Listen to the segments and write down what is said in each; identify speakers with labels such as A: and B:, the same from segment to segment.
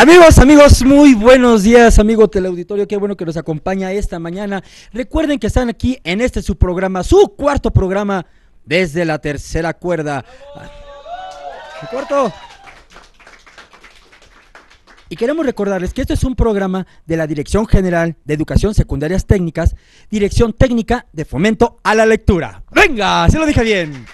A: Amigos, amigos, muy buenos días, amigo teleauditorio. Qué bueno que nos acompaña esta mañana. Recuerden que están aquí en este su programa, su cuarto programa desde la tercera cuerda. Su cuarto. Y queremos recordarles que esto es un programa de la Dirección General de Educación Secundarias Técnicas, Dirección Técnica de Fomento a la Lectura. Venga, se lo dije bien.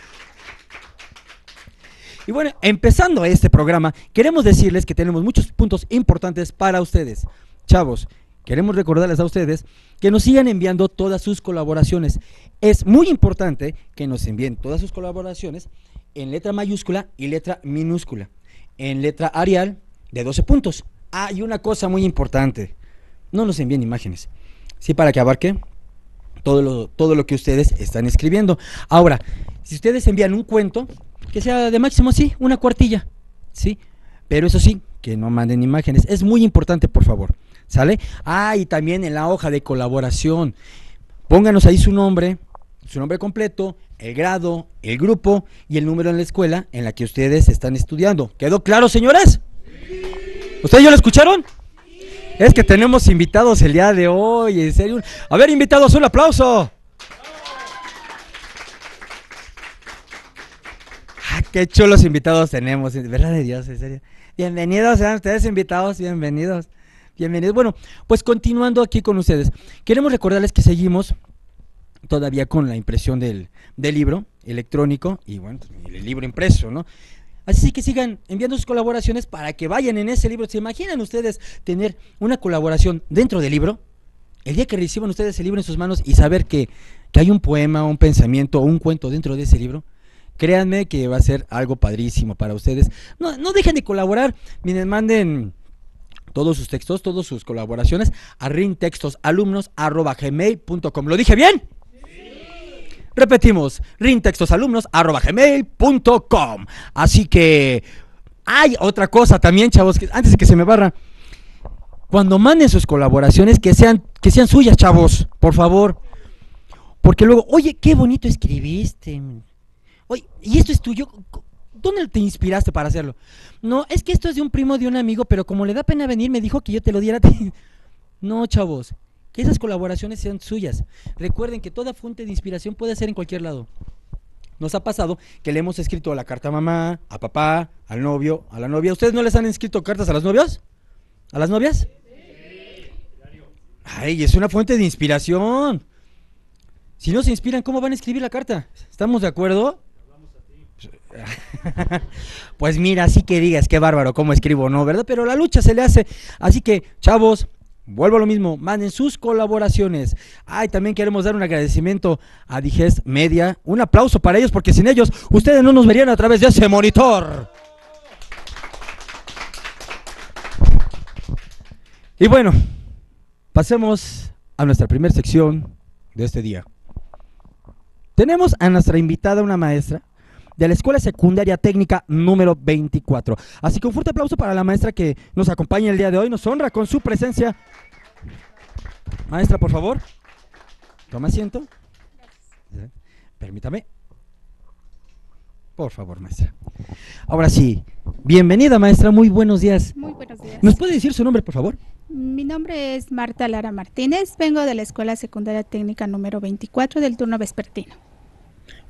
A: Y bueno, empezando este programa, queremos decirles que tenemos muchos puntos importantes para ustedes. Chavos, queremos recordarles a ustedes que nos sigan enviando todas sus colaboraciones. Es muy importante que nos envíen todas sus colaboraciones en letra mayúscula y letra minúscula. En letra arial de 12 puntos. Ah, y una cosa muy importante. No nos envíen imágenes. Sí, para que abarque todo lo, todo lo que ustedes están escribiendo. Ahora, si ustedes envían un cuento, que sea de máximo, sí, una cuartilla, ¿sí? Pero eso sí, que no manden imágenes. Es muy importante, por favor. ¿Sale? Ah, y también en la hoja de colaboración. Pónganos ahí su nombre, su nombre completo, el grado, el grupo y el número en la escuela en la que ustedes están estudiando. ¿Quedó claro, señores? ¿Ustedes ya lo escucharon? Es que tenemos invitados el día de hoy, en serio. A ver, invitados, un aplauso. Qué chulos invitados tenemos, verdad de Dios, en serio. Bienvenidos, sean ustedes invitados, bienvenidos. Bienvenidos. Bueno, pues continuando aquí con ustedes, queremos recordarles que seguimos todavía con la impresión del, libro electrónico y bueno, el libro impreso, ¿no? Así que sigan enviando sus colaboraciones para que vayan en ese libro. ¿Se imaginan ustedes tener una colaboración dentro del libro? El día que reciban ustedes el libro en sus manos y saber que, que hay un poema, un pensamiento o un cuento dentro de ese libro, Créanme que va a ser algo padrísimo para ustedes. No, no dejen de colaborar. Miren, manden todos sus textos, todas sus colaboraciones a rintextosalumnos.gmail.com. ¿Lo dije bien? Repetimos, rintextosalumnos.gmail.com. Así que hay otra cosa también, chavos, que antes de que se me barra. Cuando manden sus colaboraciones, que sean, que sean suyas, chavos, por favor. Porque luego, oye, qué bonito escribiste. Oye, ¿y esto es tuyo? ¿Dónde te inspiraste para hacerlo? No, es que esto es de un primo de un amigo, pero como le da pena venir, me dijo que yo te lo diera a. No, chavos, que esas colaboraciones sean suyas. Recuerden que toda fuente de inspiración puede ser en cualquier lado. Nos ha pasado que le hemos escrito la carta a mamá, a papá, al novio, a la novia. ¿Ustedes no les han escrito cartas a las novias? ¿A las novias? Ay, es una fuente de inspiración. Si no se inspiran, ¿cómo van a escribir la carta? ¿Estamos de acuerdo? pues mira, así que digas, qué bárbaro, cómo escribo, ¿no? ¿Verdad? Pero la lucha se le hace. Así que, chavos, vuelvo a lo mismo, manden sus colaboraciones. Ay, también queremos dar un agradecimiento a Digest Media. Un aplauso para ellos, porque sin ellos ustedes no nos verían a través de ese monitor. Y bueno, pasemos a nuestra primera sección de este día. Tenemos a nuestra invitada, una maestra, de la Escuela Secundaria Técnica número 24. Así que un fuerte aplauso para la maestra que nos acompaña el día de hoy, nos honra con su presencia. Maestra, por favor, toma asiento. Permítame. Por favor, maestra. Ahora sí, bienvenida maestra, muy buenos días.
B: Muy buenos días.
A: ¿Nos puede decir su nombre, por favor?
B: Mi nombre es Marta Lara Martínez, vengo de la Escuela Secundaria Técnica número 24 del turno vespertino.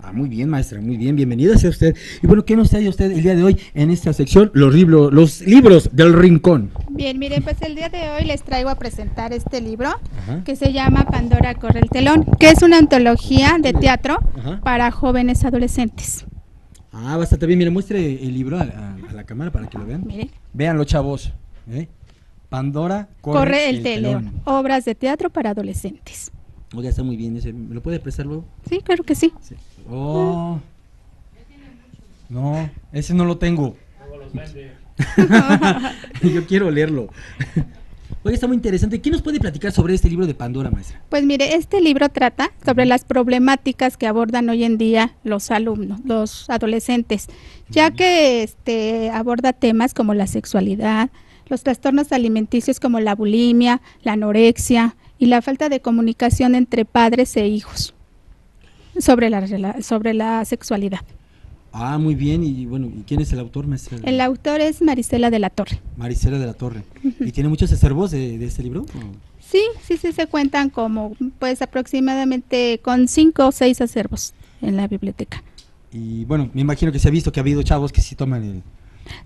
A: Ah, muy bien, maestra, muy bien, bienvenida sea usted. Y bueno, ¿qué nos trae usted el día de hoy en esta sección? Los, libros, los libros del rincón.
B: Bien, miren, pues el día de hoy les traigo a presentar este libro que se llama Pandora corre el telón, que es una antología de teatro para jóvenes adolescentes.
A: Ah, bastante bien, miren, muestre el libro a, la cámara para que lo vean. Miren. Vean chavos. ¿eh? Pandora
B: corre, el, telón. Obras de teatro para adolescentes.
A: Oiga, está muy bien ese. ¿Me lo puede prestar luego?
B: Sí, claro que sí.
A: Oh. No, ese no lo tengo. Yo quiero leerlo. Oye, está muy interesante. ¿Qué nos puede platicar sobre este libro de Pandora, maestra?
B: Pues mire, este libro trata sobre las problemáticas que abordan hoy en día los alumnos, los adolescentes, ya que este aborda temas como la sexualidad, los trastornos alimenticios como la bulimia, la anorexia, y la falta de comunicación entre padres e hijos sobre la, sobre la sexualidad.
A: Ah, muy bien. Y bueno, ¿y quién es el autor, maestra?
B: El autor es Marisela de la Torre.
A: Marisela de la Torre. ¿Y tiene muchos acervos de, de este libro? ¿O?
B: Sí, sí, sí, se cuentan como pues aproximadamente con cinco o seis acervos en la biblioteca.
A: Y bueno, me imagino que se ha visto que ha habido chavos que sí toman el...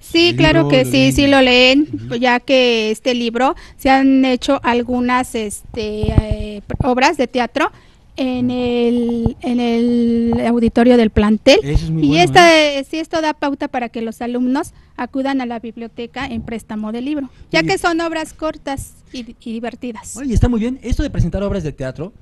B: Sí, claro que sí,
A: leen.
B: sí lo leen, ya que este libro se han hecho algunas este, eh, obras de teatro en el, en el auditorio del plantel.
A: Eso es muy
B: y
A: bueno,
B: esta,
A: ¿eh?
B: eh, sí, esto da pauta para que los alumnos acudan a la biblioteca en préstamo de libro, ya que son obras cortas y, y divertidas.
A: Oye, está muy bien. Esto de presentar obras de teatro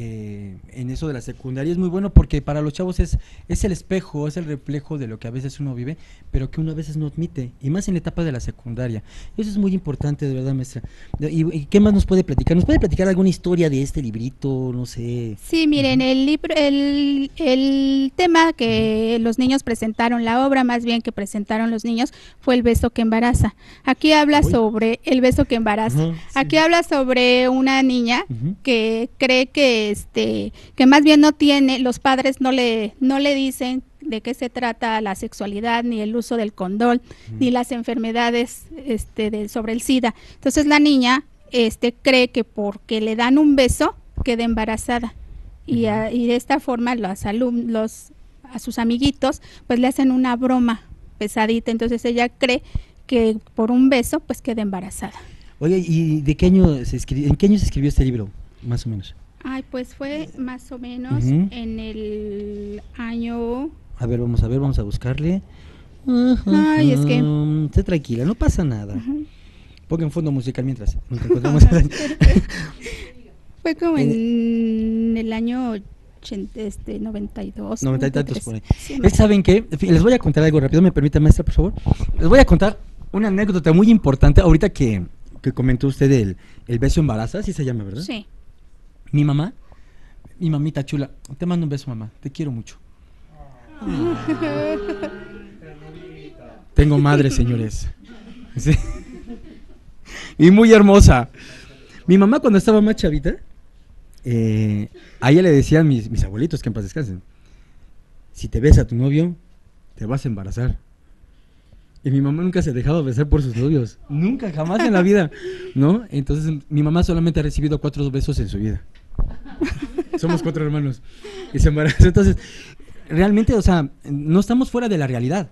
A: eh, en eso de la secundaria es muy bueno porque para los chavos es, es el espejo, es el reflejo de lo que a veces uno vive, pero que uno a veces no admite, y más en la etapa de la secundaria. Eso es muy importante, de verdad, maestra. ¿Y, y qué más nos puede platicar? ¿Nos puede platicar alguna historia de este librito? No sé.
B: Sí, miren, el libro, el, el tema que los niños presentaron, la obra más bien que presentaron los niños fue el beso que embaraza. Aquí habla
A: Uy.
B: sobre el beso que embaraza.
A: Sí.
B: Aquí habla sobre una niña que cree que este que más bien no tiene, los padres no le no le dicen de qué se trata la sexualidad ni el uso del condón ni las enfermedades este de, sobre el SIDA. Entonces la niña este cree que porque le dan un beso queda embarazada y, a- y de esta forma los alumnos a sus amiguitos pues le hacen una broma pesadita, entonces ella cree que por un beso pues queda embarazada.
A: Oye, ¿y de qué año se escribió, en qué año se escribió este libro? Más o menos.
B: Ay, pues fue más o menos en el año
A: A ver, vamos a ver, vamos a buscarle.
B: Ay, es que-
A: Esté tranquila, no pasa nada.
B: Ujú.
A: Ponga en fondo musical mientras.
B: Fue como
A: Eh,
B: en el año 80, este, 92.
A: 90 y tantos
B: 93.
A: por ahí.
B: Sí.
A: ¿Saben qué? Les voy a contar algo rápido, me permite, maestra, por favor. Les voy a contar una anécdota muy importante. Ahorita que, que comentó usted el, el beso embaraza, así se llama, ¿verdad?
B: Sí.
A: Mi mamá, mi mamita chula, te mando un beso, mamá, te quiero mucho. Tengo madre, señores. Y muy hermosa. Mi mamá cuando estaba más chavita, eh, a ella le decían mis, mis abuelitos que en paz descansen, si te besa tu novio, te vas a embarazar. Y mi mamá nunca se dejaba besar por sus novios. Nunca, jamás en la vida. ¿No? Entonces mi mamá solamente ha recibido cuatro besos en su vida. Somos cuatro hermanos. Y se embarazó. Entonces, realmente, o sea, no estamos fuera de la realidad.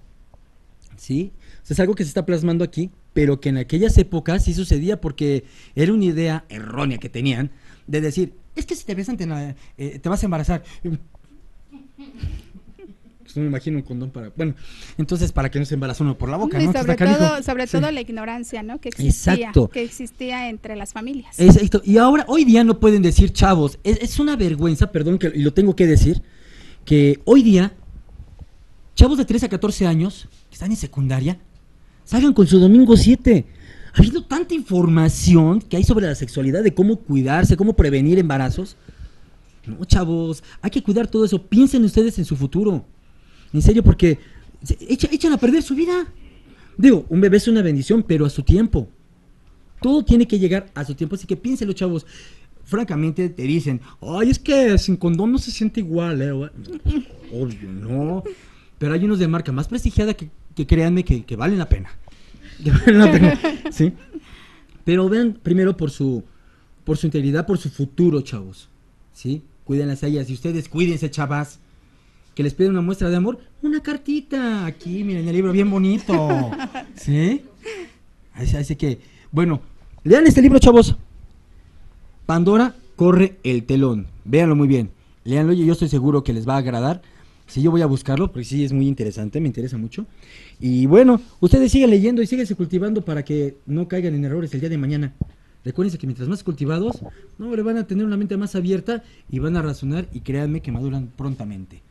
A: ¿Sí? O sea, es algo que se está plasmando aquí, pero que en aquellas épocas sí sucedía porque era una idea errónea que tenían de decir, es que si te na- eh, te vas a embarazar. Pues no me imagino un condón para... Bueno, entonces para que no se embarace uno por la boca,
B: Y
A: ¿no?
B: sobre todo, sobre
A: Sí.
B: todo la ignorancia, ¿no? Que existía,
A: Exacto.
B: que existía entre las familias.
A: Exacto. Y ahora, hoy día no pueden decir chavos. Es, es una vergüenza, perdón, que, lo tengo que decir, que hoy día, chavos de 13 a 14 años, que están en secundaria, salgan con su domingo 7. Ha habido tanta información que hay sobre la sexualidad, de cómo cuidarse, cómo prevenir embarazos. No, chavos, hay que cuidar todo eso. Piensen ustedes en su futuro. En serio, porque echan a perder su vida. Digo, un bebé es una bendición, pero a su tiempo. Todo tiene que llegar a su tiempo, así que piénselo, chavos. Francamente te dicen, ay, es que sin condón no se siente igual, ¿eh? Obvio, no. Pero hay unos de marca más prestigiada que, que créanme que, valen la pena. Que valen la pena, ¿sí? Pero vean primero por su, por su integridad, por su futuro, chavos. ¿Sí? Cuídenlas a ellas. Y ustedes cuídense, chavas. Que les piden una muestra de amor. Una cartita. Aquí, miren, el libro bien bonito. ¿Sí? Así, así que, bueno, lean este libro, chavos. Pandora corre el telón. Véanlo muy bien. Leanlo y yo estoy seguro que les va a agradar. Sí, yo voy a buscarlo porque sí es muy interesante, me interesa mucho. Y bueno, ustedes siguen leyendo y síguense cultivando para que no caigan en errores el día de mañana. Recuérdense que mientras más cultivados, no le van a tener una mente más abierta y van a razonar y créanme que maduran prontamente.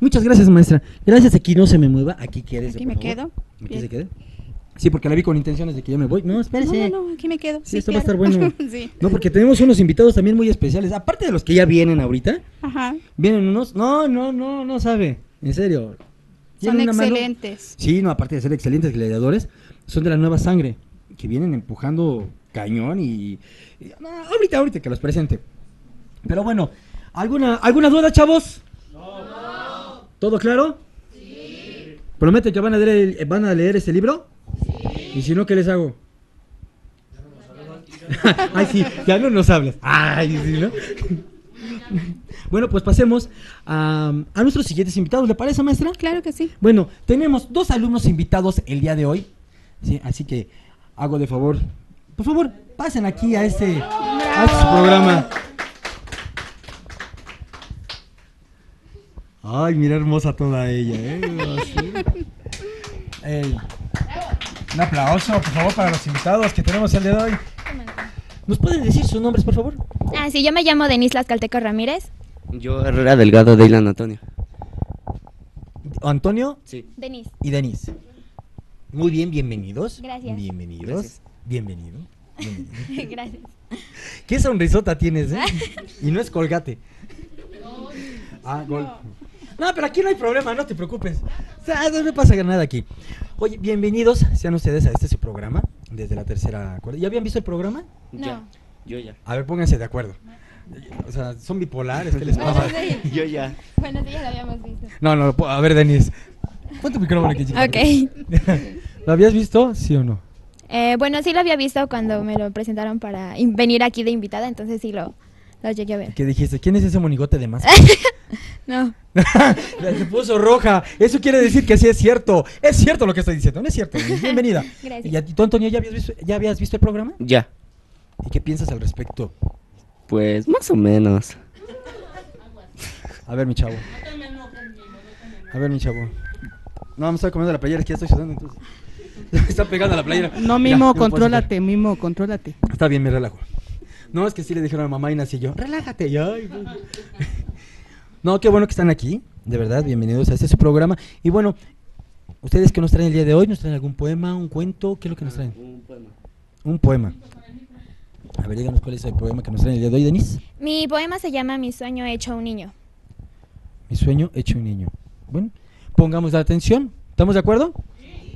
A: Muchas gracias, maestra. Gracias, aquí no se me mueva. Aquí quieres.
B: Aquí me quedo.
A: ¿Aquí
B: Bien.
A: se quede? Sí, porque la vi con intenciones de que yo me voy. No, espérese.
B: No, no, no, aquí me quedo.
A: Sí, esto va a estar bueno.
B: sí.
A: No, porque tenemos unos invitados también muy especiales. Aparte de los que ya vienen ahorita,
B: Ajá.
A: vienen unos. No, no, no, no sabe. En serio.
B: Son
A: una mano-
B: excelentes.
A: Sí, no, aparte de ser excelentes gladiadores, son de la nueva sangre. Que vienen empujando cañón y. y- no, ahorita, ahorita que los presente. Pero bueno, ¿alguna, ¿alguna duda, chavos? ¿Todo claro? Sí. ¿Promete que van a leer, el- van a leer este libro? ¿Y si no, qué les hago? Ay, sí, ya no nos hablas. Ay, sí, ¿no? bueno, pues pasemos a, a nuestros siguientes invitados. ¿Le parece, maestra?
B: Claro que sí.
A: Bueno, tenemos dos alumnos invitados el día de hoy. Sí, así que hago de favor. Por favor, pasen aquí a este, a este programa. Ay, mira hermosa toda ella, ¿eh? Así. Ey. Un aplauso, por favor, para los invitados que tenemos el día de hoy. ¿Nos pueden decir sus nombres, por favor?
C: Ah, sí, yo me llamo Denise Lascalteco Ramírez.
D: Yo, Herrera Delgado de Ilan Antonio.
A: Antonio
D: Sí.
C: Denise.
A: y Denise. Muy bien, bienvenidos.
C: Gracias.
A: Bienvenidos.
D: Gracias.
A: Bienvenido. bienvenido.
C: Gracias.
A: Qué sonrisota tienes, ¿eh? Y no es colgate. Ah, gol. No, pero aquí no hay problema, no te preocupes. O sea, no me pasa nada aquí. Oye, bienvenidos sean ustedes a este su programa, desde la tercera cuerda. ¿Ya habían visto el programa?
D: Ya.
C: No.
D: Yo ya.
A: A ver, pónganse de acuerdo. O sea, son bipolares, ¿qué les pasa?
D: Yo ya.
C: Bueno, sí, ya lo habíamos visto.
A: No, no, a ver, Denis. Pon tu micrófono aquí, chica.
C: Ok.
A: ¿Lo habías visto? ¿Sí o no?
C: Eh, bueno, sí lo había visto cuando me lo presentaron para venir aquí de invitada, entonces sí lo, lo llegué a ver.
A: ¿Qué dijiste? ¿Quién es ese monigote de más?
C: No.
A: Se puso roja. Eso quiere decir que sí es cierto. Es cierto lo que estoy diciendo. No es cierto. Bienvenida.
C: Gracias.
A: ¿Y a ti, tú, Antonio, ya habías, visto, ya habías visto el programa?
D: Ya.
A: ¿Y qué piensas al respecto?
D: Pues más o menos.
A: A ver, mi chavo. A ver, mi chavo. No, me estoy comiendo la playera, es que ya estoy sudando, entonces. Me está pegando a la playera.
E: No,
A: Ya,
E: Mimo,
A: no puedo
E: contrólate, Mimo, contrólate.
A: Está bien, me relajo. No, es que sí le dijeron a mamá y nací yo. Relájate, ya. ay. No, qué bueno que están aquí. De verdad, bienvenidos a este su programa. Y bueno, ¿ustedes qué nos traen el día de hoy? ¿Nos traen algún poema, un cuento? ¿Qué es lo que nos traen?
D: Un poema.
A: Un poema. A ver, díganos cuál es el poema que nos traen el día de hoy, Denise.
C: Mi poema se llama Mi sueño hecho un niño.
A: Mi sueño hecho un niño. Bueno, pongamos la atención. ¿Estamos de acuerdo?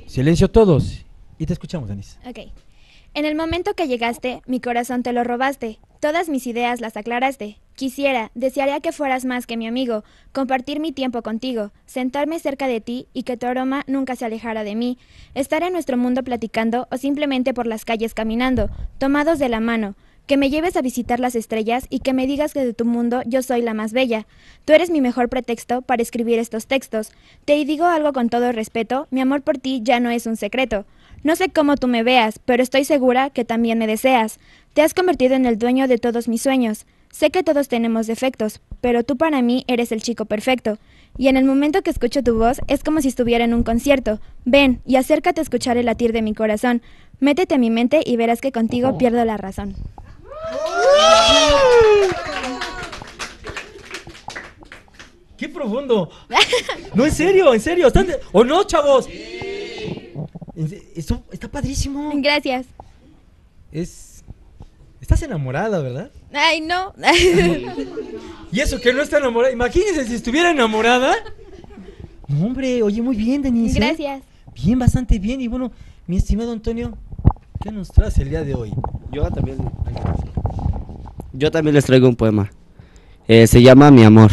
A: Silencio todos. Y te escuchamos, Denise.
C: Ok. En el momento que llegaste, mi corazón te lo robaste. Todas mis ideas las aclaraste. Quisiera, desearía que fueras más que mi amigo, compartir mi tiempo contigo, sentarme cerca de ti y que tu aroma nunca se alejara de mí, estar en nuestro mundo platicando o simplemente por las calles caminando, tomados de la mano, que me lleves a visitar las estrellas y que me digas que de tu mundo yo soy la más bella. Tú eres mi mejor pretexto para escribir estos textos. Te digo algo con todo respeto, mi amor por ti ya no es un secreto. No sé cómo tú me veas, pero estoy segura que también me deseas. Te has convertido en el dueño de todos mis sueños. Sé que todos tenemos defectos, pero tú para mí eres el chico perfecto. Y en el momento que escucho tu voz es como si estuviera en un concierto. Ven y acércate a escuchar el latir de mi corazón. Métete a mi mente y verás que contigo pierdo la razón.
A: ¡Qué profundo! No, en serio, en serio. ¿Están de- ¿O no, chavos? Esto está padrísimo.
C: Gracias.
A: Es. Estás enamorada, ¿verdad?
C: Ay, no.
A: Y eso que no está enamorada. Imagínense si estuviera enamorada. No, hombre, oye, muy bien, Denise. ¿eh?
C: Gracias.
A: Bien, bastante bien. Y bueno, mi estimado Antonio, ¿qué nos traes el día de hoy?
D: Yo también. Yo también les traigo un poema. Eh, se llama Mi amor.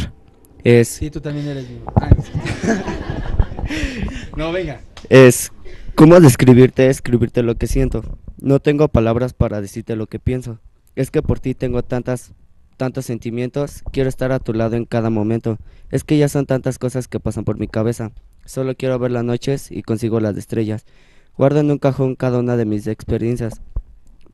D: Es,
A: Sí, tú también eres mi. Ah, no, venga.
D: es cómo describirte, escribirte lo que siento. No tengo palabras para decirte lo que pienso. Es que por ti tengo tantas, tantos sentimientos. Quiero estar a tu lado en cada momento. Es que ya son tantas cosas que pasan por mi cabeza. Solo quiero ver las noches y consigo las estrellas. Guardo en un cajón cada una de mis experiencias.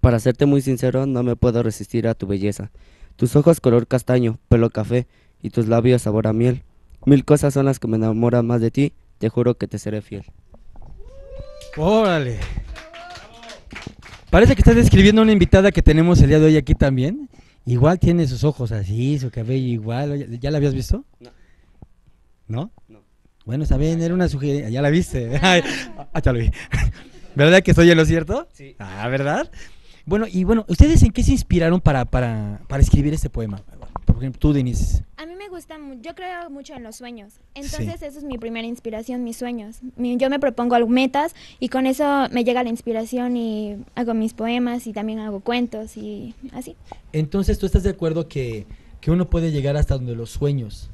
D: Para serte muy sincero, no me puedo resistir a tu belleza. Tus ojos color castaño, pelo café y tus labios sabor a miel. Mil cosas son las que me enamoran más de ti. Te juro que te seré fiel.
A: Órale. Parece que estás describiendo a una invitada que tenemos el día de hoy aquí también. Igual tiene sus ojos así, su cabello igual. ¿Ya la habías visto?
D: No.
A: ¿No?
D: No.
A: Bueno, está bien, era una sugerencia. Ya la viste. Ah, ya lo vi. ¿Verdad que estoy en lo cierto?
D: Sí.
A: Ah, ¿verdad? Bueno, y bueno, ¿ustedes en qué se inspiraron para, para, para escribir este poema? Por ejemplo, tú, Denise.
C: A mí me gusta, yo creo mucho en los sueños. Entonces, eso es mi primera inspiración, mis sueños. Yo me propongo metas y con eso me llega la inspiración y hago mis poemas y también hago cuentos y así.
A: Entonces, ¿tú estás de acuerdo que, que uno puede llegar hasta donde los sueños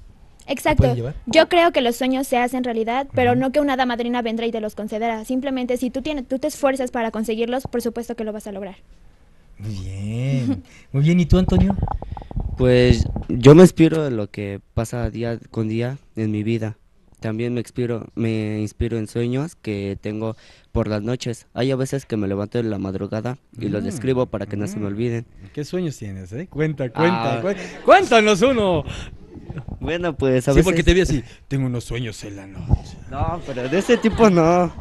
C: Exacto. Yo creo que los sueños se hacen realidad, pero
A: Ujú.
C: no que una hada madrina vendrá y te los concederá. Simplemente si tú tienes, tú te esfuerzas para conseguirlos, por supuesto que lo vas a lograr.
A: Muy bien. Muy bien. ¿Y tú, Antonio?
D: Pues yo me inspiro en lo que pasa día con día en mi vida. También me inspiro, me inspiro en sueños que tengo por las noches. Hay a veces que me levanto en la madrugada y los
A: Mm,
D: escribo para que no se me
A: mm.
D: olviden.
A: ¿Qué sueños tienes, eh? Cuenta, cuenta.
D: Ah.
A: cuen- Cuéntanos uno.
D: Bueno, pues a
A: Sí,
D: veces...
A: porque te vi así. Tengo unos sueños en la noche.
D: No, pero de ese tipo no.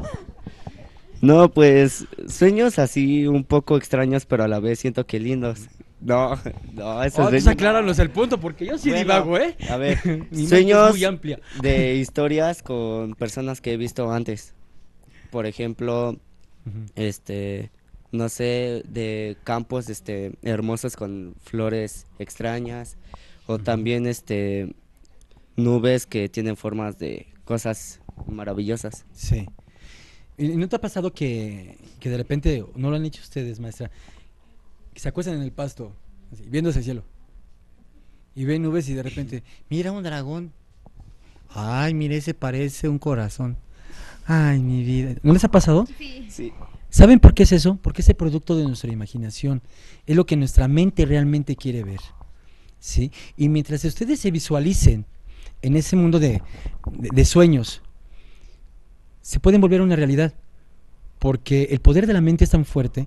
D: No, pues sueños así un poco extraños, pero a la vez siento que lindos. No, no, esos
A: Oh, pues acláranos el punto, porque yo sí
D: Bueno,
A: divago, ¿eh?
D: A ver,
A: Mi es
D: sueños
A: muy amplia.
D: de historias con personas que he visto antes. Por ejemplo, este, no sé, de campos, este, hermosos con flores extrañas. O también, este, nubes que tienen formas de cosas maravillosas.
A: Sí. ¿Y no te ha pasado que, que de repente, no lo han hecho ustedes, maestra, que se acuestan en el pasto, así, viendo hacia el cielo, y ven nubes y de repente, mira un dragón. Ay, mire, ese parece un corazón. Ay, mi vida. ¿No les ha pasado?
D: Sí.
A: ¿Saben por qué es eso? Porque es el producto de nuestra imaginación. Es lo que nuestra mente realmente quiere ver. ¿Sí? Y mientras ustedes se visualicen en ese mundo de, de- de sueños, se pueden volver una realidad. Porque el poder de la mente es tan fuerte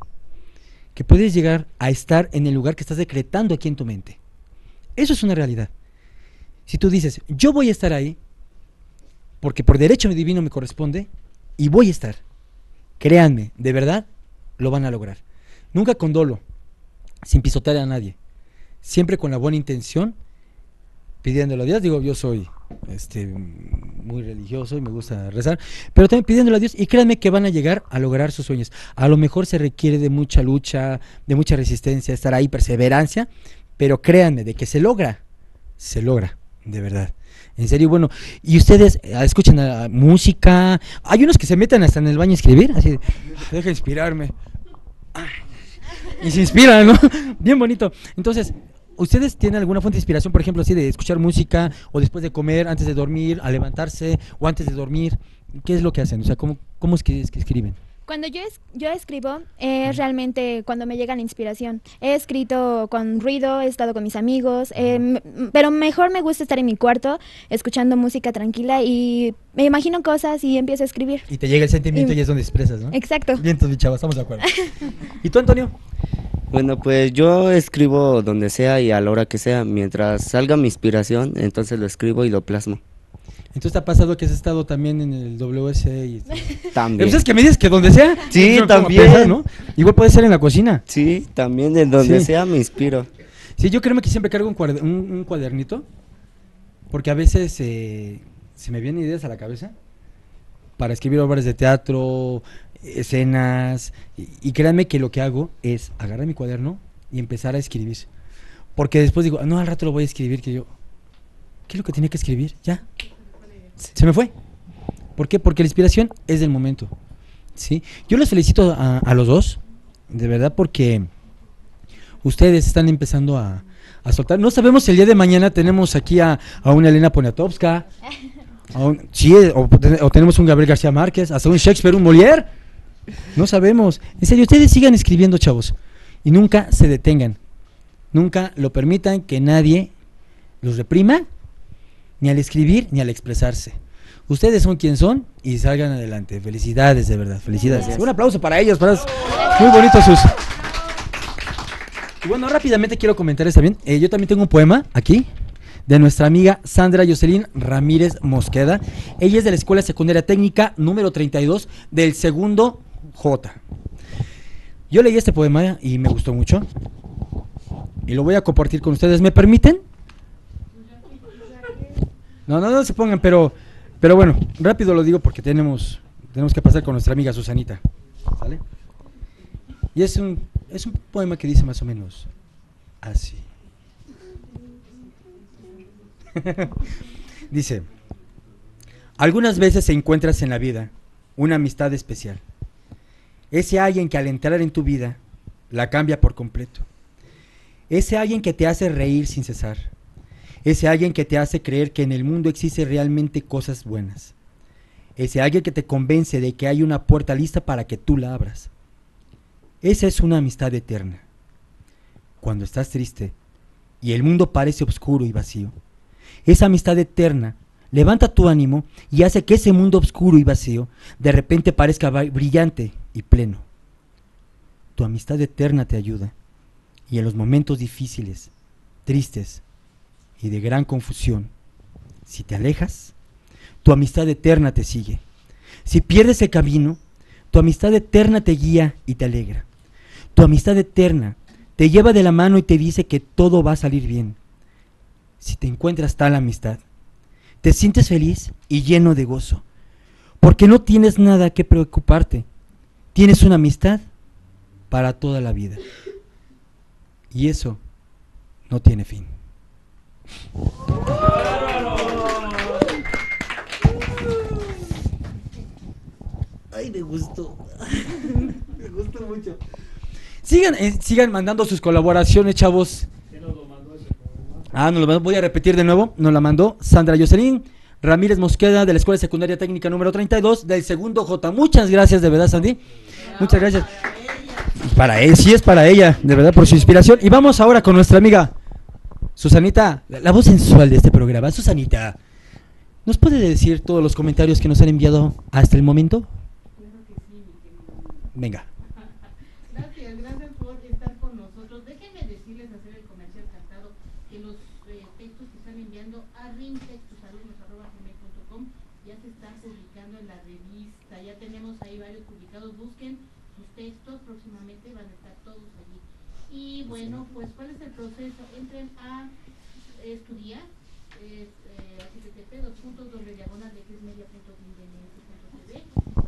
A: que puedes llegar a estar en el lugar que estás decretando aquí en tu mente. Eso es una realidad. Si tú dices, yo voy a estar ahí, porque por derecho divino me corresponde, y voy a estar. Créanme, de verdad, lo van a lograr. Nunca con dolo, sin pisotear a nadie. Siempre con la buena intención, pidiéndolo a Dios. Digo, yo soy este, muy religioso y me gusta rezar, pero también pidiéndolo a Dios y créanme que van a llegar a lograr sus sueños. A lo mejor se requiere de mucha lucha, de mucha resistencia, estar ahí, perseverancia, pero créanme, de que se logra, se logra, de verdad. En serio, bueno, y ustedes eh, escuchan la música, hay unos que se meten hasta en el baño a escribir, así, de, deja inspirarme. Y se inspiran, ¿no? Bien bonito. Entonces, ¿ustedes tienen alguna fuente de inspiración, por ejemplo, así de escuchar música o después de comer, antes de dormir, al levantarse o antes de dormir? ¿Qué es lo que hacen? O sea, ¿cómo, cómo es, que, es que escriben?
C: Cuando yo, es- yo escribo, es realmente cuando me llega la inspiración. He escrito con ruido, he estado con mis amigos, eh, pero mejor me gusta estar en mi cuarto escuchando música tranquila y me imagino cosas y empiezo a escribir.
A: Y te llega el sentimiento
C: Y-
A: y es donde expresas, ¿no?
C: Exacto.
A: Bien, entonces, mi chava, estamos de acuerdo. ¿Y tú, Antonio?
D: Bueno, pues yo escribo donde sea y a la hora que sea. Mientras salga mi inspiración, entonces lo escribo y lo plasmo.
A: Entonces, ¿te ha pasado que has estado también en el WS? Y,
D: También.
A: Pues es que me dices que donde sea.
D: Sí,
A: a
D: también.
A: pensar, ¿no? Igual puede ser en la cocina.
D: Sí, también en donde
A: Sí.
D: sea me inspiro.
A: Sí, yo creo que siempre cargo un, cuader- un- un cuadernito, porque a veces eh, se me vienen ideas a la cabeza para escribir obras de teatro, escenas, y, créanme que lo que hago es agarrar mi cuaderno y empezar a escribir. Porque después digo, no, al rato lo voy a escribir, que yo, ¿qué es lo que tenía que escribir? Ya. Se me fue. ¿Por qué? Porque la inspiración es del momento. ¿sí? Yo les felicito a, los dos, de verdad, porque ustedes están empezando a, a soltar. No sabemos si el día de mañana tenemos aquí a, a una Elena Poniatowska. sí, o, o tenemos un Gabriel García Márquez, hasta un Shakespeare, un Molière. No sabemos. En serio, ustedes sigan escribiendo, chavos. Y nunca se detengan. Nunca lo permitan que nadie los reprima, ni al escribir, ni al expresarse. Ustedes son quien son y salgan adelante. Felicidades, de verdad. Felicidades.
D: Gracias.
A: Un aplauso para ellos. Para muy bonitos sus. Y bueno, rápidamente quiero comentarles también. eh, yo también tengo un poema aquí de nuestra amiga Sandra Jocelyn Ramírez Mosqueda. Ella es de la Escuela Secundaria Técnica número 32 del segundo J. Yo leí este poema y me gustó mucho. Y lo voy a compartir con ustedes. ¿Me permiten? No, no, no se pongan, pero, pero bueno, rápido lo digo porque tenemos, tenemos que pasar con nuestra amiga Susanita. ¿Sale? Y es un, es un poema que dice más o menos así. dice, algunas veces encuentras en la vida una amistad especial. Ese alguien que al entrar en tu vida la cambia por completo. Ese alguien que te hace reír sin cesar. Ese alguien que te hace creer que en el mundo existe realmente cosas buenas. Ese alguien que te convence de que hay una puerta lista para que tú la abras. Esa es una amistad eterna. Cuando estás triste y el mundo parece oscuro y vacío, esa amistad eterna levanta tu ánimo y hace que ese mundo oscuro y vacío de repente parezca brillante y pleno. Tu amistad eterna te ayuda y en los momentos difíciles, tristes y de gran confusión, si te alejas, tu amistad eterna te sigue. Si pierdes el camino, tu amistad eterna te guía y te alegra. Tu amistad eterna te lleva de la mano y te dice que todo va a salir bien. Si te encuentras tal amistad, te sientes feliz y lleno de gozo, porque no tienes nada que preocuparte. Tienes una amistad para toda la vida. Y eso no tiene fin. Ay, me gustó. me gustó mucho. Sigan, eh, sigan mandando sus colaboraciones, chavos. Ah, nos lo. Voy a repetir de nuevo. Nos la mandó Sandra Jocelyn Ramírez Mosqueda de la Escuela Secundaria Técnica número 32 del segundo J. Muchas gracias, de verdad, Sandy. Muchas gracias. Para él, sí es para ella, de verdad, por su inspiración. Y vamos ahora con nuestra amiga Susanita, la voz sensual de este programa. Susanita, ¿nos puede decir todos los comentarios que nos han enviado hasta el momento? Venga.
E: Gracias, gracias por estar con nosotros. Déjenme decirles, hacer el comercial cantado, que los eh, textos que están enviando a ringtextosalumnos.com ya se están publicando en la revista. Ya tenemos ahí varios publicados. Busquen sus textos, próximamente van a estar todos allí. Y bueno, pues, ¿cuál es el proceso? Entren a estudiar, es eh, http dos puntos doble diagonal de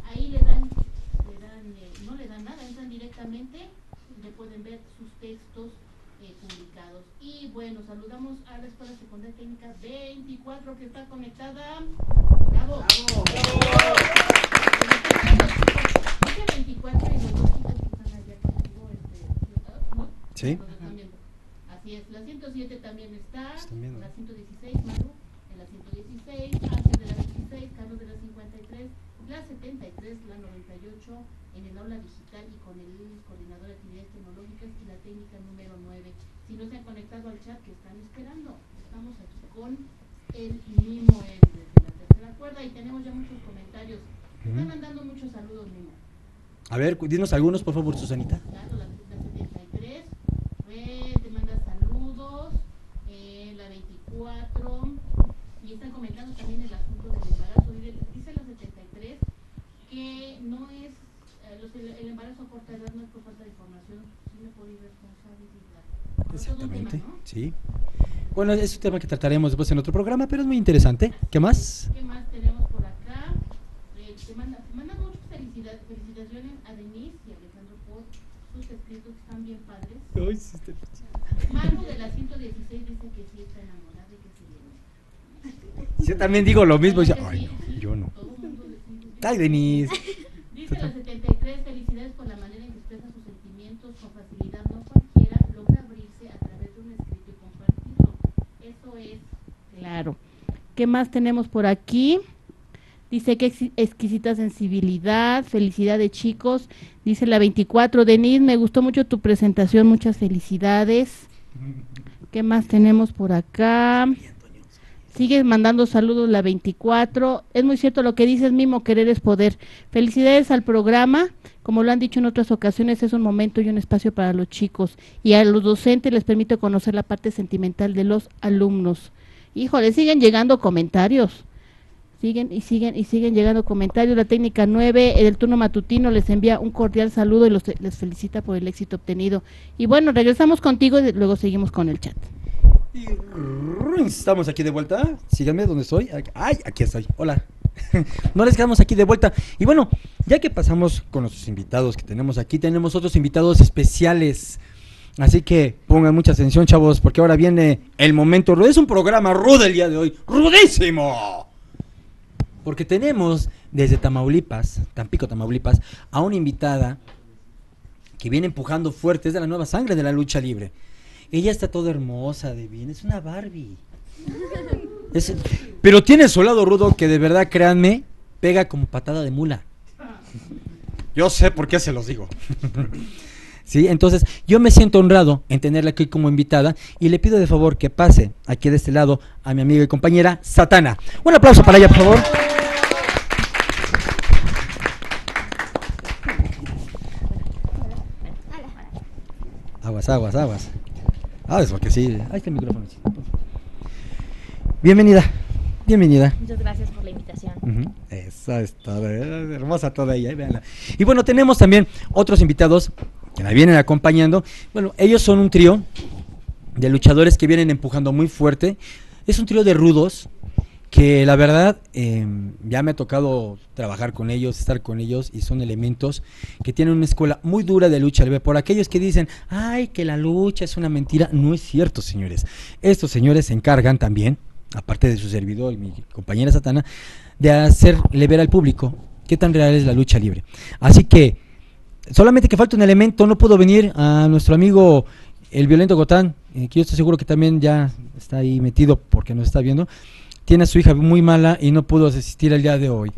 E: ahí le dan eh, no le dan nada, entran directamente, le pueden ver sus textos eh, publicados. Y bueno, saludamos a la Escuela Secundaria Técnica 24 que está conectada. ¡Bravo! ¡Bravo! 24 y los dos chicos que están allá contigo, este, ¿no?
A: Sí.
E: Así es, la 107 también está, la 116, Maru, en la 116, Ángel de la 26, Carlos de la 53, la 73, la 98, en el aula digital y con el coordinador de actividades tecnológicas y la técnica número 9. Si no se han conectado al chat, que están esperando? Estamos aquí con el Mimo desde la tercera cuerda y tenemos ya muchos comentarios. Están mandando muchos saludos, Mimo.
A: A ver, dinos algunos, por favor, Susanita.
E: Claro, la, 73, manda saludos, eh, la 24, y están comentando también el asunto del embarazo. Dice la 73 que no es el, embarazo a corta edad no es por falta de información, sino por irresponsabilidad.
A: Exactamente, sí. Bueno, es un tema que trataremos después en otro programa, pero es muy interesante. ¿Qué más?
E: ¿Qué más tenemos por acá? Eh, te mandan manda muchas felicidades, felicitaciones a Denise y a Alejandro por sus escritos que están bien padres. Ay, sí, está Manu de la 116 dice que sí está enamorada y que se viene.
A: Yo también digo lo mismo. Ay, no, yo no. Ay, Denise.
E: Dice la 73, felicidades por la manera en que expresa sus sentimientos con facilidad. No cualquiera logra abrirse a través de un escrito y compartirlo. Eso es claro.
F: ¿Qué más tenemos por aquí? Dice que exquisita sensibilidad, felicidad de chicos. Dice la 24, Denise, me gustó mucho tu presentación, muchas felicidades. ¿Qué más tenemos por acá? Sigue mandando saludos la 24. Es muy cierto lo que dices, Mimo, querer es poder. Felicidades al programa. Como lo han dicho en otras ocasiones, es un momento y un espacio para los chicos. Y a los docentes les permite conocer la parte sentimental de los alumnos. Híjole, siguen llegando comentarios. Siguen y siguen y siguen llegando comentarios. La técnica 9 del turno matutino les envía un cordial saludo y los, les felicita por el éxito obtenido. Y bueno, regresamos contigo y luego seguimos con el chat.
A: Estamos aquí de vuelta. Síganme donde estoy. Ay, aquí estoy. Hola. no les quedamos aquí de vuelta. Y bueno, ya que pasamos con los invitados que tenemos aquí, tenemos otros invitados especiales. Así que pongan mucha atención, chavos, porque ahora viene el momento. Es un programa rudo el día de hoy. ¡Rudísimo! Porque tenemos desde Tamaulipas, Tampico, Tamaulipas, a una invitada que viene empujando fuerte. Es de la nueva sangre de la lucha libre. Ella está toda hermosa, de bien, es una Barbie. Es- pero tiene su lado rudo que de verdad, créanme, pega como patada de mula. Yo sé por qué se los digo. Sí, entonces yo me siento honrado en tenerla aquí como invitada y le pido de favor que pase aquí de este lado a mi amiga y compañera Satana. Un aplauso para ella, por favor. Aguas, aguas, aguas. Ah, es porque sí. Ahí está el micrófono. Bienvenida, bienvenida.
G: Muchas gracias por la invitación.
A: Ujú, Esa es toda, es hermosa toda ella, véanla. Y bueno, tenemos también otros invitados que la vienen acompañando. Bueno, ellos son un trío de luchadores que vienen empujando muy fuerte. Es un trío de rudos que la verdad eh, ya me ha tocado trabajar con ellos, estar con ellos y son elementos que tienen una escuela muy dura de lucha libre. Por aquellos que dicen, ay, que la lucha es una mentira, no es cierto, señores. Estos señores se encargan también, aparte de su servidor y mi compañera Satana, de hacerle ver al público qué tan real es la lucha libre. Así que, solamente que falta un elemento, no pudo venir a nuestro amigo el violento Gotán, eh, que yo estoy seguro que también ya está ahí metido porque nos está viendo. Tiene a su hija muy mala y no pudo asistir el día de hoy.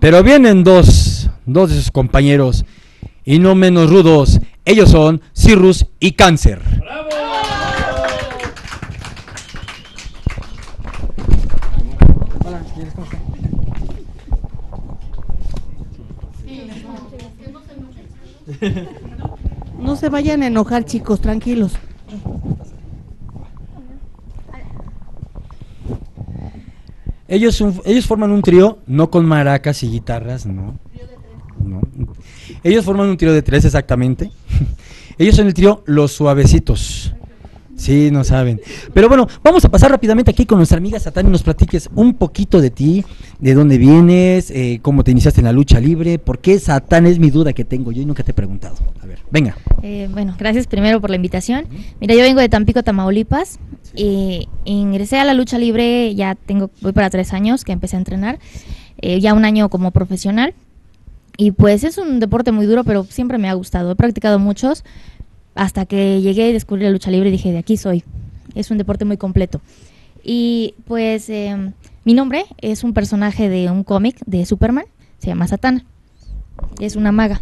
A: Pero vienen dos, dos de sus compañeros y no menos rudos. Ellos son Cirrus y Cáncer.
F: No se vayan a enojar, chicos, tranquilos.
A: Ellos, ellos forman un trío, no con maracas y guitarras, no. No. Ellos forman un trío de tres exactamente. Ellos son el trío Los Suavecitos. Sí, no saben. Pero bueno, vamos a pasar rápidamente aquí con nuestra amiga Satán y nos platiques un poquito de ti, de dónde vienes, eh, cómo te iniciaste en la lucha libre, por qué Satán es mi duda que tengo yo y nunca te he preguntado. A ver, venga.
G: Eh, bueno, gracias primero por la invitación. Mira, yo vengo de Tampico, Tamaulipas. Y ingresé a la lucha libre, ya tengo, voy para tres años que empecé a entrenar. eh, ya un año como profesional. Y pues es un deporte muy duro, pero siempre me ha gustado. He practicado muchos hasta que llegué y descubrí la lucha libre y dije, de aquí soy. Es un deporte muy completo. Y pues eh, mi nombre es un personaje de un cómic de Superman, se llama Satana. Es una maga.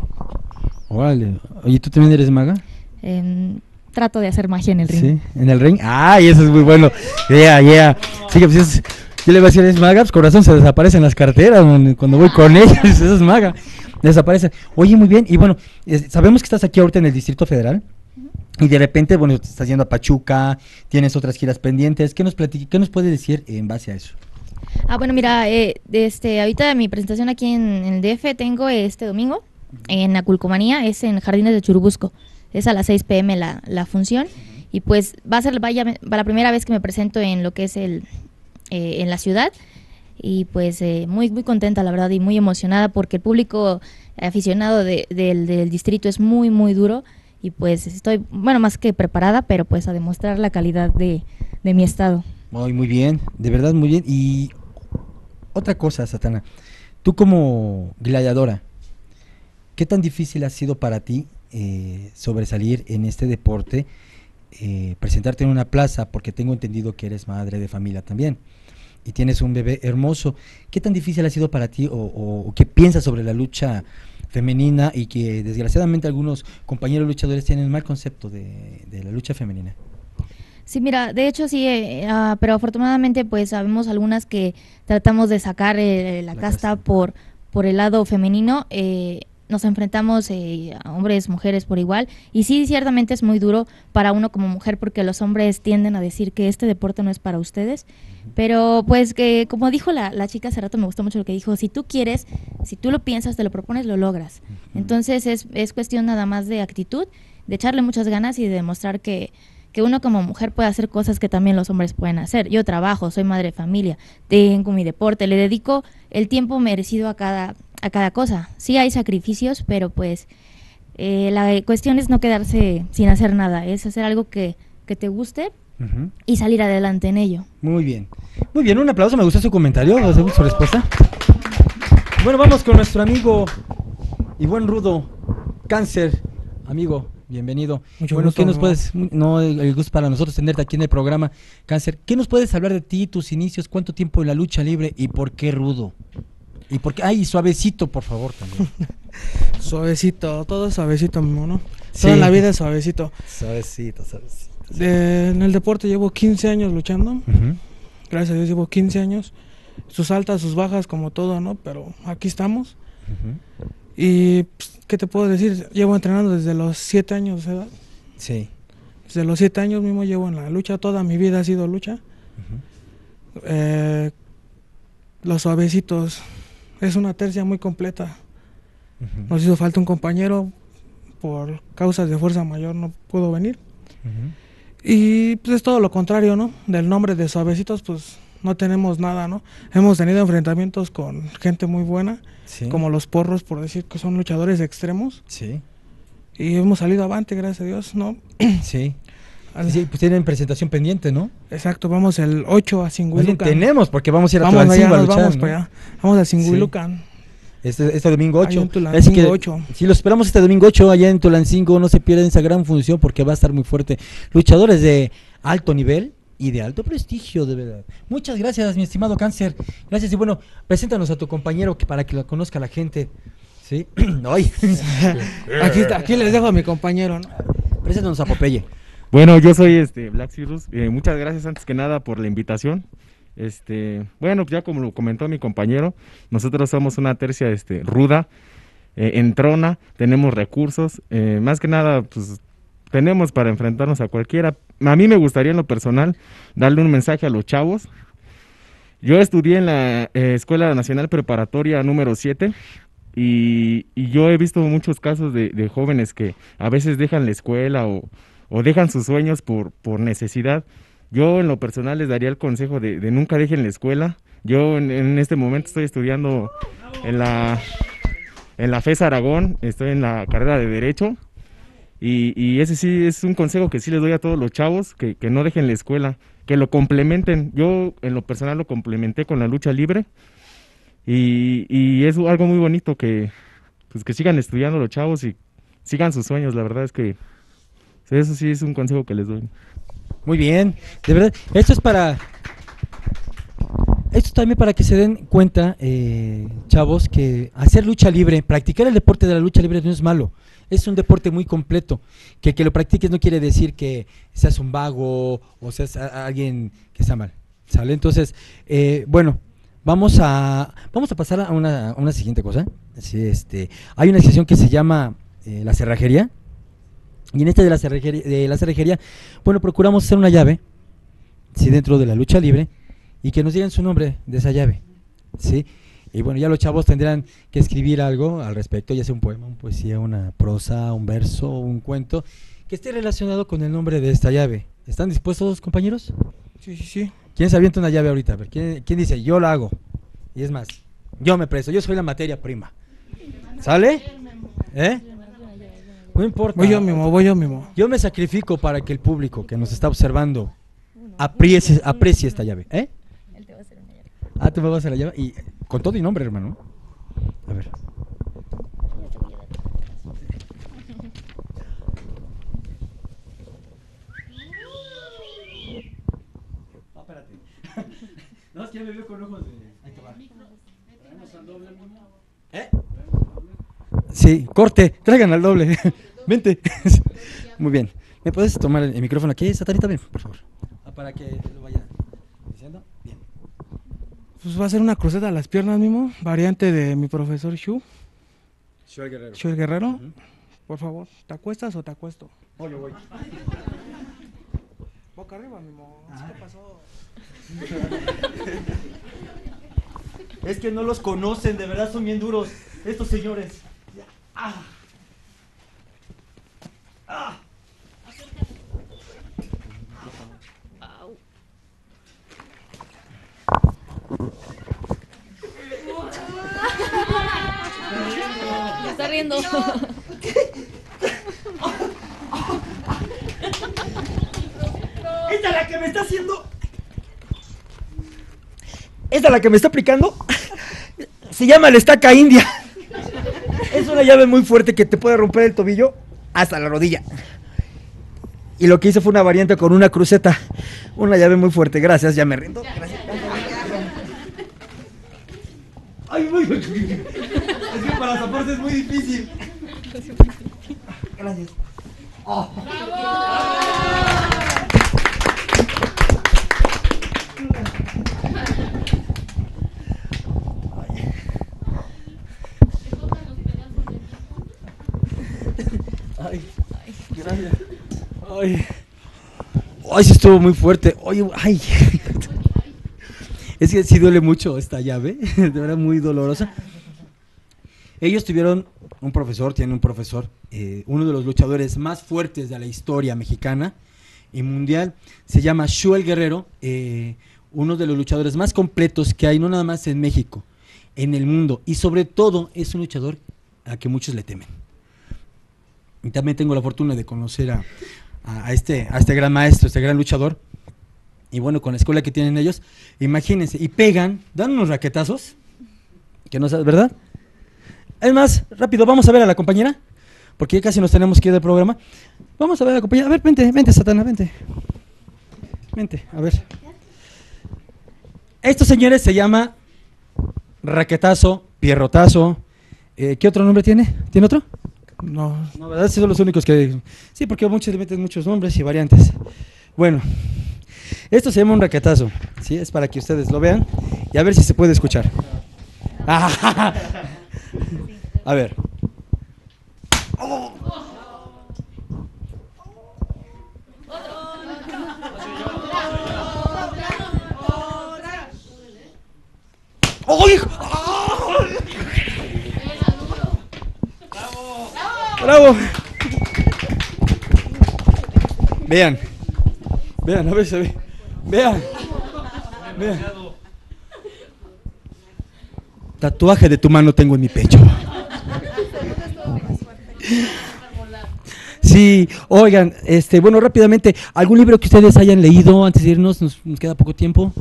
A: Órale. Oye, ¿tú también eres maga?
G: Em, trato de hacer magia en el ring.
A: Sí, en el ring. Ay, eso es muy bueno. Yeah, yeah. Sí, que pues es- yo le voy a decir, es maga, pues corazón se desaparecen las carteras man, cuando voy con ellos, eso es maga. Desaparecen. Oye, muy bien. Y bueno, es- sabemos que estás aquí ahorita en el Distrito Federal. Y de repente, bueno, te estás yendo a Pachuca, tienes otras giras pendientes. ¿Qué nos, plati- qué nos puedes decir en base a eso?
G: Ah, bueno, mira, eh, este, ahorita mi presentación aquí en, en el DF tengo este domingo en Aculcomanía, es en Jardines de Churubusco. Es a las 6 pm la, la función. Y pues va a ser vaya, va la primera vez que me presento en lo que es el eh, en la ciudad. Y pues eh, muy, muy contenta, la verdad, y muy emocionada porque el público aficionado de- del, del distrito es muy, muy duro. Y pues estoy, bueno, más que preparada, pero pues a demostrar la calidad de, de mi estado.
A: Muy, muy bien, de verdad muy bien. Y otra cosa, Satana, tú como gladiadora, ¿qué tan difícil ha sido para ti eh, sobresalir en este deporte, eh, presentarte en una plaza, porque tengo entendido que eres madre de familia también y tienes un bebé hermoso? ¿Qué tan difícil ha sido para ti o, o- o qué piensas sobre la lucha femenina y que desgraciadamente algunos compañeros luchadores tienen mal concepto de- de la lucha femenina?
G: Sí, mira, de hecho sí, eh, ah, pero afortunadamente pues sabemos algunas que tratamos de sacar eh, la,
A: La
G: casta
A: casta.
G: por, por el lado femenino. eh, nos enfrentamos eh, a hombres, mujeres por igual. Y sí, ciertamente es muy duro para uno como mujer porque los hombres tienden a decir que este deporte no es para ustedes. Pero pues que como dijo la, la chica hace rato, me gustó mucho lo que dijo, si tú quieres, si tú lo piensas, te lo propones, lo logras. Entonces es, es cuestión nada más de actitud, de echarle muchas ganas y de demostrar que, que uno como mujer puede hacer cosas que también los hombres pueden hacer. Yo trabajo, soy madre de familia, tengo mi deporte, le dedico el tiempo merecido a cada, a cada cosa. Sí hay sacrificios, pero pues eh, la cuestión es no quedarse sin hacer nada, es hacer algo que, que te guste Y salir adelante en ello.
A: Muy bien. Muy bien, un aplauso, me gustó su comentario, ¿os gusta su respuesta. Bueno, vamos con nuestro amigo y buen rudo, cáncer, amigo. bienvenido.
H: Mucho
A: bueno,
H: gusto,
A: ¿qué nos
H: mi
A: puedes, no, el gusto para nosotros tenerte aquí en el programa Cáncer, ¿qué nos puedes hablar de ti, tus inicios, cuánto tiempo en la lucha libre y por qué rudo? Y por qué, ay, suavecito, por favor, también.
H: Suavecito, todo es suavecito, mismo, ¿no?
A: Sí.
H: Todo en la vida es suavecito.
A: suavecito, suavecito.
H: De- en el deporte llevo 15 años luchando. Gracias a Dios llevo 15 años. Sus altas, sus bajas, como todo, ¿no? Pero aquí estamos. Y, pues, ¿qué te puedo decir? Llevo entrenando desde los 7 años de edad.
A: Sí.
H: Desde los 7 años mismo llevo en la lucha. Toda mi vida ha sido lucha. Eh, los suavecitos. Es una tercia muy completa. Nos hizo falta un compañero. Por causas de fuerza mayor no pudo venir.
A: Ujú.
H: Y pues es todo lo contrario, ¿no? Del nombre de Suavecitos, pues no tenemos nada, ¿no? Hemos tenido enfrentamientos con gente muy buena,
A: Sí.
H: como los porros, por decir que son luchadores extremos.
A: Sí.
H: Y hemos salido avante, gracias a Dios, ¿no?
A: Sí.
H: Al-
A: Sí, pues tienen presentación pendiente, ¿no?
H: Exacto, vamos el 8 a Singuilucan.
A: tenemos, porque vamos a ir a
H: Vamos allá,
A: a luchar,
H: vamos
A: ¿no?
H: para allá. Vamos a Singuilucan.
A: Este, este domingo
H: Ahí
A: 8.
H: en Tulancingo 8.
A: Sí, los esperamos este domingo 8 allá en Tulancingo. No se pierdan esa gran función porque va a estar muy fuerte. Luchadores de alto nivel y de alto prestigio, de verdad. Muchas gracias, mi estimado Cáncer. Gracias y bueno, preséntanos a tu compañero que, para que lo conozca la gente. ¿Sí? Ay.
H: Aquí, está- aquí les dejo a mi compañero, ¿no?
A: Preséntanos a Popeye.
I: Bueno, yo soy este Black Cirrus. Eh, muchas gracias antes que nada por la invitación. Este, bueno, ya como lo comentó mi compañero, nosotros somos una tercia este, ruda, eh, entrona, tenemos recursos, eh, más que nada, pues tenemos para enfrentarnos a cualquiera. A mí me gustaría en lo personal darle un mensaje a los chavos. Yo estudié en la eh, Escuela Nacional Preparatoria número 7 y, yo he visto muchos casos de, jóvenes que a veces dejan la escuela o, dejan sus sueños por necesidad. Yo en lo personal les daría el consejo de, de nunca dejen la escuela. Yo en, este momento estoy estudiando en la, en la FES Aragón, estoy en la carrera de Derecho. Y, ese sí es un consejo que sí les doy a todos los chavos, que, que no dejen la escuela, que lo complementen. Yo en lo personal lo complementé con la lucha libre. Y, y es algo muy bonito que, pues, que sigan estudiando los chavos y sigan sus sueños. La verdad es que eso sí es un consejo que les doy.
A: Muy bien, de verdad. Esto es para. Esto también para que se den cuenta, eh, chavos, que hacer lucha libre, practicar el deporte de la lucha libre no es malo. Es un deporte muy completo. Que que lo practiques no quiere decir que seas un vago o seas alguien que está mal. ¿Sale? Entonces, eh, bueno, vamos a vamos a pasar a una, una siguiente cosa. Sí, este, hay una sección que se llama eh, la cerrajería. Y en este de la cerrajería, de la cerrajería bueno, procuramos hacer una llave, sí, dentro de la lucha libre, y que nos digan su nombre de esa llave, sí. Y bueno, ya los chavos tendrán que escribir algo al respecto, ya sea un poema, una poesía, una prosa, un verso, un cuento, que esté relacionado con el nombre de esta llave. ¿Están dispuestos, compañeros?
H: Sí, sí, sí.
A: ¿Quién se avienta una llave ahorita? A ver, ¿quién, quién dice? Yo la hago. Y es más, yo me presto, yo soy la materia prima. ¿Sale? ¿Eh? No importa.
H: Voy yo mismo, voy yo mismo.
A: Yo me sacrifico para que el público que nos está observando aprecie, aprecie esta llave. ¿Eh? Ah, tú me vas a hacer la llave. Y con todo y nombre, hermano. A ver. No, espérate. No, es que ya me veo con ojos de. Ahí te va. ¿Eh? Sí, corte, traigan al doble. Vente. Muy bien. ¿Me puedes tomar el, el micrófono aquí, Satanita? Ven, por favor. Ah, Para que lo vaya diciendo. Bien.
H: Pues va a ser una cruceta a las piernas mismo, variante de mi profesor Shu,
A: Soy guerrero.
H: Shu el Guerrero. Por favor, ¿te acuestas o te acuesto?
A: Oh, yo voy.
H: Boca arriba, mismo. ¿Qué pasó?
A: Es que no los conocen, de verdad son bien duros estos señores. Ah.
G: Está riendo.
A: ¿Esta es la que me está haciendo? ¿Esta es la que me está aplicando? Se llama la estaca india. Es una llave muy fuerte que te puede romper el tobillo hasta la rodilla. Y lo que hizo fue una variante con una cruceta. Una llave muy fuerte. Gracias, ya me rindo. Gracias. Ay, muy... Es que para zaparse es muy difícil. Gracias. Oh gracias. Ay. Ay, sí estuvo muy fuerte. Oye, ay. Es que sí duele mucho esta llave, de verdad muy dolorosa. Ellos tuvieron un profesor, tienen un profesor, eh, uno de los luchadores más fuertes de la historia mexicana y mundial, se llama Shuel Guerrero, eh, uno de los luchadores más completos que hay, no nada más en México, en el mundo, y sobre todo es un luchador a que muchos le temen. Y también tengo la fortuna de conocer a, a, este, a este gran maestro, este gran luchador, y bueno, con la escuela que tienen ellos, imagínense, y pegan, dan unos raquetazos, que no sabes, ¿verdad? Es más, rápido, vamos a ver a la compañera, porque ya casi nos tenemos que ir del programa. Vamos a ver a la compañera. A ver, vente, vente, Satana, vente. Vente, a ver. Estos señores se llama raquetazo, pierrotazo. eh, ¿Qué otro nombre tiene? ¿Tiene otro?
H: No,
A: No, ¿verdad? Esos son los únicos que... Sí, porque muchos le meten muchos nombres y variantes. Bueno, esto se llama un raquetazo, ¿sí? Es para que ustedes lo vean y a ver si se puede escuchar. A ver. ¡Ay! ¡Bravo! Vean. Vean, a ver se ve. Vean. Vean. Tatuaje de tu mano tengo en mi pecho. Sí, oigan, este, bueno, rápidamente, ¿algún libro que ustedes hayan leído antes de irnos? Nos, nos queda poco tiempo.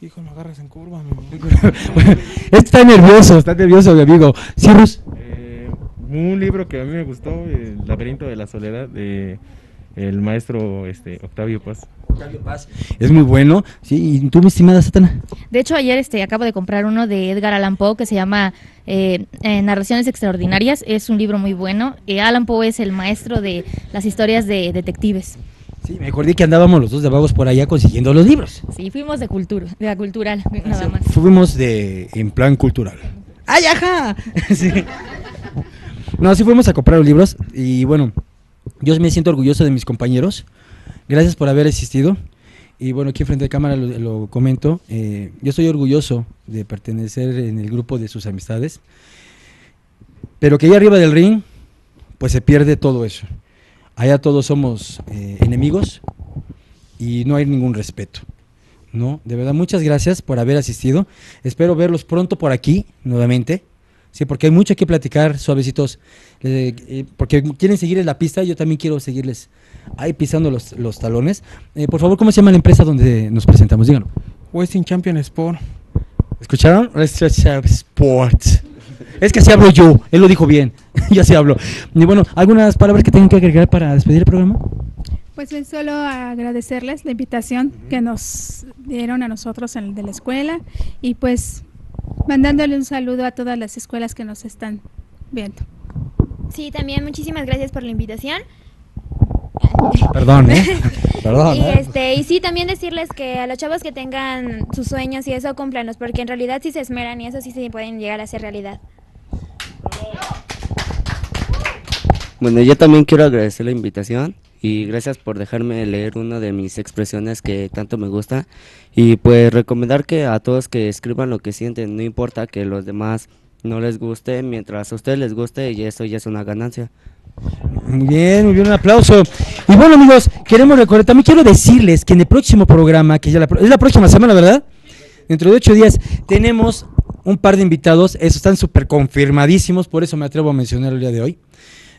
H: hijo, me agarras en curva. mi
A: Este está nervioso, está nervioso, mi amigo.
I: Eh, un libro que a mí me gustó, El laberinto de la soledad, de el maestro este, Octavio Paz.
A: Es muy bueno. Sí, ¿y tú, mi estimada Satana?
G: De hecho, ayer este, acabo de comprar uno de Edgar Allan Poe que se llama eh, eh, Narraciones Extraordinarias. Es un libro muy bueno. Eh, Allan Poe es el maestro de las historias de detectives.
A: Sí, me acordé que andábamos los dos de vagos por allá consiguiendo los libros.
G: Sí, fuimos de cultura, de la cultural, nada más.
A: Fuimos de en plan cultural. ¡Ay, ajá! Sí. No, sí fuimos a comprar los libros y bueno, yo me siento orgulloso de mis compañeros. Gracias por haber existido. Y bueno, aquí frente de cámara lo, comento. eh, yo estoy orgulloso de pertenecer en el grupo de sus amistades. Pero que allá arriba del ring, pues se pierde todo eso. Allá todos somos eh, enemigos y no hay ningún respeto. No, de verdad, muchas gracias por haber asistido. Espero verlos pronto por aquí, nuevamente. Sí, porque hay mucho que platicar, suavecitos. Eh, eh, porque quieren seguirles la pista, yo también quiero seguirles ahí pisando los, los talones. Eh, por favor, ¿cómo se llama la empresa donde nos presentamos? Díganlo.
H: Westing Champion Sport.
A: ¿Escucharon? Sports. Es que así hablo yo, él lo dijo bien, yo así hablo. Y bueno, ¿algunas palabras que tengan que agregar para despedir el programa?
B: Pues es solo agradecerles la invitación que nos dieron a nosotros en, de la escuela y pues mandándole un saludo a todas las escuelas que nos están viendo.
C: Sí, también muchísimas gracias por la invitación.
A: Perdón, ¿eh? Perdón,
C: y,
A: ¿eh?
C: este, y sí, también decirles que a los chavos que tengan sus sueños y eso, cúmplanos, porque en realidad sí se esmeran y eso sí se pueden llegar a hacer realidad.
D: Bueno, yo también quiero agradecer la invitación y gracias por dejarme leer una de mis expresiones que tanto me gusta y pues recomendar que a todos que escriban lo que sienten, no importa que los demás no les guste, mientras a ustedes les guste y eso ya es una ganancia.
A: Muy bien, muy bien, un aplauso. Y bueno, amigos, queremos recordar, también quiero decirles que en el próximo programa, que ya la, es la próxima semana, ¿verdad? Dentro de ocho días tenemos un par de invitados, esos están súper confirmadísimos, por eso me atrevo a mencionar el día de hoy.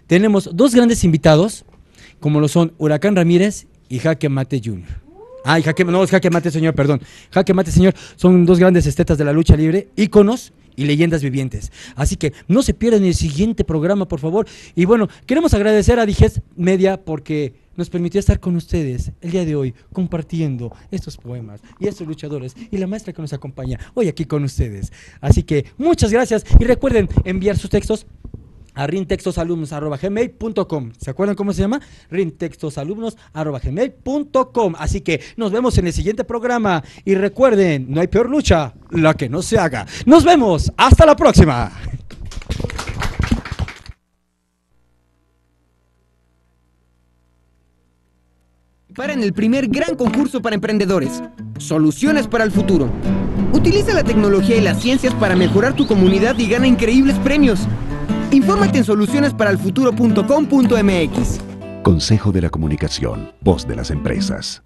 A: Tenemos dos grandes invitados, como lo son Huracán Ramírez y Jaque Mate Jr. Ay, Jaque, no, es Jaque Mate Señor, perdón. Jaque Mate Señor son dos grandes estetas de la lucha libre, íconos, y leyendas vivientes. Así que no se pierdan el siguiente programa, por favor. Y bueno, queremos agradecer a Digest Media porque nos permitió estar con ustedes el día de hoy compartiendo estos poemas y estos luchadores y la maestra que nos acompaña hoy aquí con ustedes. Así que muchas gracias y recuerden enviar sus textos a rintextosalumnos.gmail.com ¿Se acuerdan cómo se llama? rintextosalumnos.gmail.com Así que nos vemos en el siguiente programa y recuerden, no hay peor lucha, la que no se haga. Nos vemos, hasta la próxima.
J: para en el primer gran concurso para emprendedores, Soluciones para el Futuro. Utiliza la tecnología y las ciencias para mejorar tu comunidad y gana increíbles premios. Infórmate en solucionesparalfuturo.com.mx.
K: Consejo de la Comunicación, voz de las empresas.